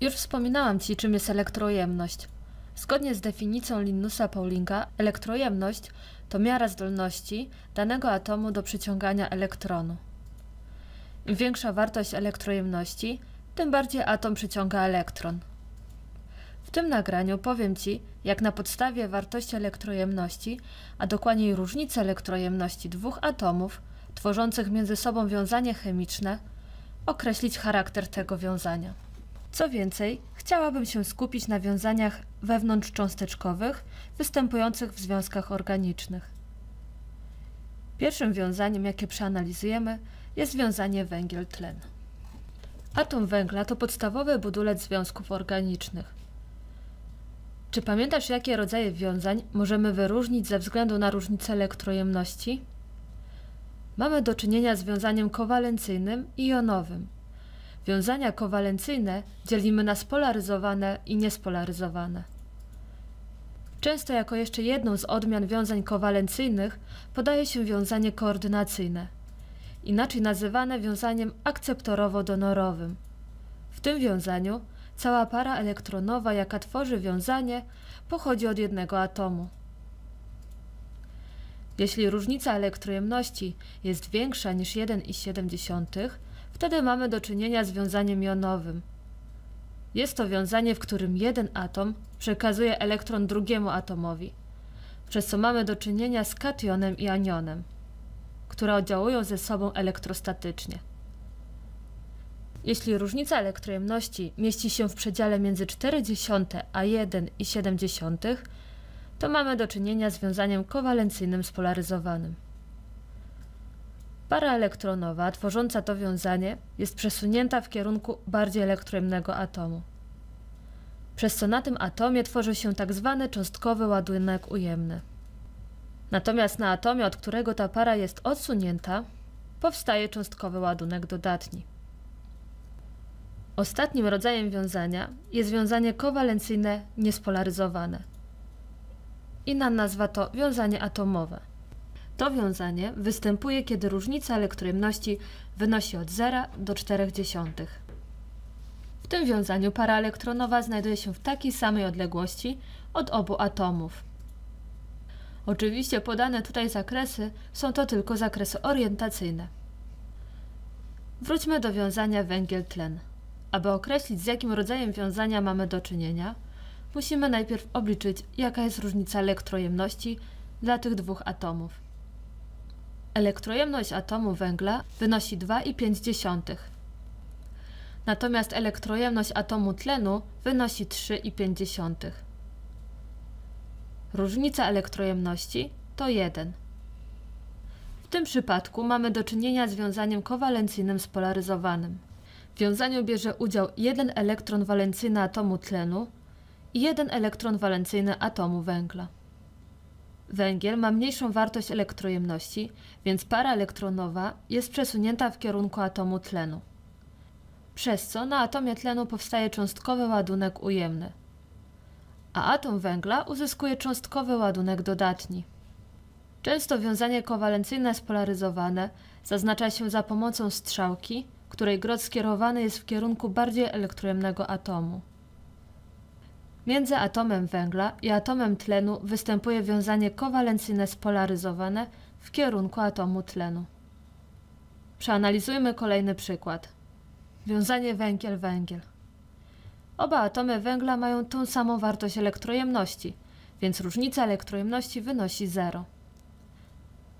Już wspominałam Ci, czym jest elektrojemność. Zgodnie z definicją Linusa Paulinga, elektrojemność to miara zdolności danego atomu do przyciągania elektronu. Im większa wartość elektrojemności, tym bardziej atom przyciąga elektron. W tym nagraniu powiem Ci, jak na podstawie wartości elektrojemności, a dokładniej różnicy elektrojemności dwóch atomów tworzących między sobą wiązanie chemiczne, określić charakter tego wiązania. Co więcej, chciałabym się skupić na wiązaniach wewnątrzcząsteczkowych występujących w związkach organicznych. Pierwszym wiązaniem, jakie przeanalizujemy, jest wiązanie węgiel-tlen. Atom węgla to podstawowy budulec związków organicznych. Czy pamiętasz, jakie rodzaje wiązań możemy wyróżnić ze względu na różnicę elektrojemności? Mamy do czynienia z wiązaniem kowalencyjnym i jonowym. Wiązania kowalencyjne dzielimy na spolaryzowane i niespolaryzowane. Często jako jeszcze jedną z odmian wiązań kowalencyjnych podaje się wiązanie koordynacyjne, inaczej nazywane wiązaniem akceptorowo-donorowym. W tym wiązaniu cała para elektronowa, jaka tworzy wiązanie, pochodzi od jednego atomu. Jeśli różnica elektrojemności jest większa niż 1,7, wtedy mamy do czynienia z wiązaniem jonowym. Jest to wiązanie, w którym jeden atom przekazuje elektron drugiemu atomowi, przez co mamy do czynienia z kationem i anionem, które oddziałują ze sobą elektrostatycznie. Jeśli różnica elektrojemności mieści się w przedziale między 0,4 a 1,7, to mamy do czynienia z wiązaniem kowalencyjnym spolaryzowanym. Para elektronowa tworząca to wiązanie jest przesunięta w kierunku bardziej elektrojemnego atomu. Przez co na tym atomie tworzy się. Tak cząstkowy ładunek ujemny. Natomiast na atomie, od którego ta para jest odsunięta, powstaje cząstkowy ładunek dodatni. Ostatnim rodzajem wiązania jest wiązanie kowalencyjne niespolaryzowane. Inna nazwa to wiązanie atomowe. To wiązanie występuje, kiedy różnica elektrojemności wynosi od 0 do 0,4. W tym wiązaniu para elektronowa znajduje się w takiej samej odległości od obu atomów. Oczywiście podane tutaj zakresy są to tylko zakresy orientacyjne. Wróćmy do wiązania węgiel-tlen. Aby określić z jakim rodzajem wiązania mamy do czynienia, musimy najpierw obliczyć jaka jest różnica elektrojemności dla tych dwóch atomów. Elektrojemność atomu węgla wynosi 2,5, natomiast elektrojemność atomu tlenu wynosi 3,5. Różnica elektrojemności to 1. W tym przypadku mamy do czynienia z wiązaniem kowalencyjnym spolaryzowanym. W wiązaniu bierze udział jeden elektron walencyjny atomu tlenu i jeden elektron walencyjny atomu węgla. Węgiel ma mniejszą wartość elektrojemności, więc para elektronowa jest przesunięta w kierunku atomu tlenu. Przez co na atomie tlenu powstaje cząstkowy ładunek ujemny, a atom węgla uzyskuje cząstkowy ładunek dodatni. Często wiązanie kowalencyjne spolaryzowane zaznacza się za pomocą strzałki, której grot skierowany jest w kierunku bardziej elektrojemnego atomu. Między atomem węgla i atomem tlenu występuje wiązanie kowalencyjne spolaryzowane w kierunku atomu tlenu. Przeanalizujmy kolejny przykład. Wiązanie węgiel-węgiel. Oba atomy węgla mają tą samą wartość elektrojemności, więc różnica elektrojemności wynosi 0.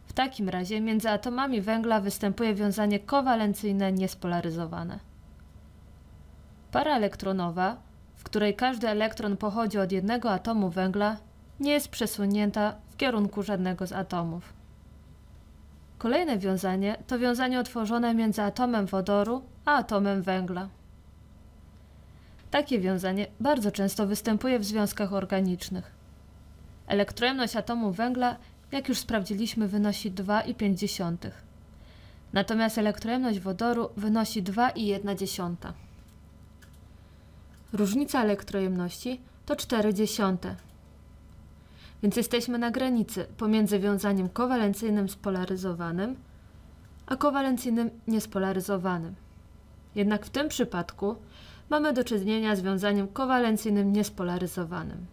W takim razie między atomami węgla występuje wiązanie kowalencyjne niespolaryzowane. Para elektronowa w której każdy elektron pochodzi od jednego atomu węgla, nie jest przesunięta w kierunku żadnego z atomów. Kolejne wiązanie to wiązanie utworzone między atomem wodoru a atomem węgla. Takie wiązanie bardzo często występuje w związkach organicznych. Elektrojemność atomu węgla, jak już sprawdziliśmy, wynosi 2,5. Natomiast elektrojemność wodoru wynosi 2,1. Różnica elektrojemności to 0,4. Więc jesteśmy na granicy pomiędzy wiązaniem kowalencyjnym spolaryzowanym a kowalencyjnym niespolaryzowanym. Jednak w tym przypadku mamy do czynienia z wiązaniem kowalencyjnym niespolaryzowanym.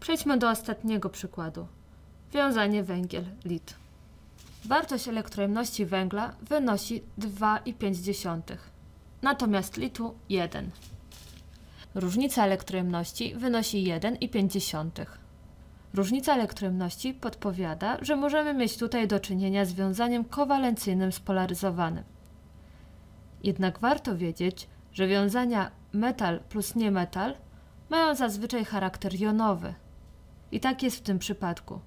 Przejdźmy do ostatniego przykładu. Wiązanie węgiel-lit. Wartość elektrojemności węgla wynosi 2,5, natomiast litu 1. Różnica elektrojemności wynosi 1,5. Różnica elektrojemności podpowiada, że możemy mieć tutaj do czynienia z wiązaniem kowalencyjnym spolaryzowanym. Jednak warto wiedzieć, że wiązania metal plus niemetal mają zazwyczaj charakter jonowy. I tak jest w tym przypadku.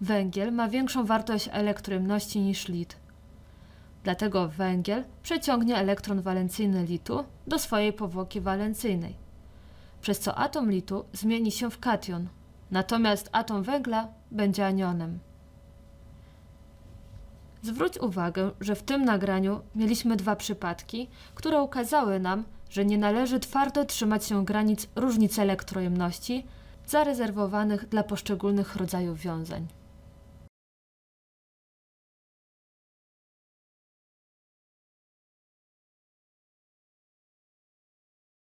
Węgiel ma większą wartość elektrojemności niż lit. Dlatego węgiel przeciągnie elektron walencyjny litu do swojej powłoki walencyjnej, przez co atom litu zmieni się w kation, natomiast atom węgla będzie anionem. Zwróć uwagę, że w tym nagraniu mieliśmy dwa przypadki, które ukazały nam, że nie należy twardo trzymać się granic różnic elektrojemności zarezerwowanych dla poszczególnych rodzajów wiązań.